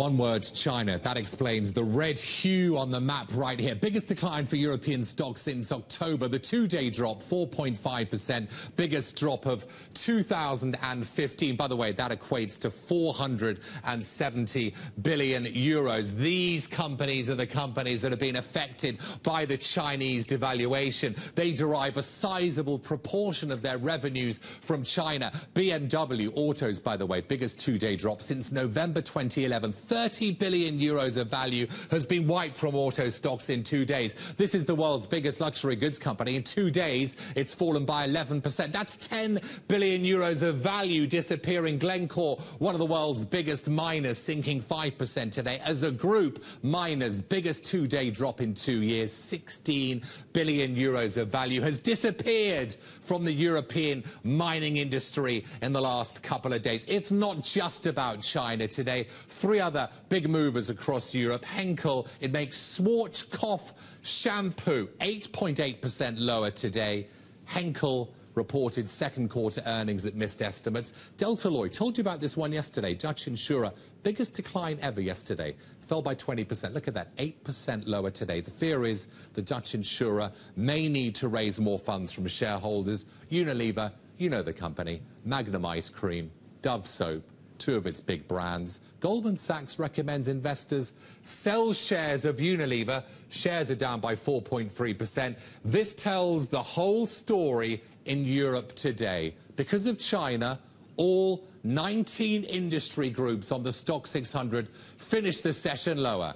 One word, China. That explains the red hue on the map right here. Biggest decline for European stocks since October. The two-day drop, 4.5%. Biggest drop of 2015. By the way, that equates to 470 billion euros. These companies are the companies that have been affected by the Chinese devaluation. They derive a sizable proportion of their revenues from China. BMW Autos, by the way, biggest two-day drop since November 2011. 30 billion euros of value has been wiped from auto stocks in two days. This is the world's biggest luxury goods company. In two days, it's fallen by 11%. That's 10 billion euros of value disappearing. Glencore, one of the world's biggest miners, sinking 5% today. As a group, miners, biggest two-day drop in two years, 16 billion euros of value has disappeared from the European mining industry in the last couple of days. It's not just about China today. Three other other big movers across Europe. Henkel, it makes Schwarzkopf shampoo, 8.8% lower today. Henkel reported second quarter earnings that missed estimates. Delta Lloyd, told you about this one yesterday. Dutch insurer, biggest decline ever yesterday. Fell by 20%. Look at that, 8% lower today. The fear is the Dutch insurer may need to raise more funds from shareholders. Unilever, you know the company. Magnum ice cream, Dove soap, two of its big brands. Goldman Sachs recommends investors sell shares of Unilever. Shares are down by 4.3%. This tells the whole story in Europe today. Because of China, all 19 industry groups on the Stoxx 600 finished the session lower.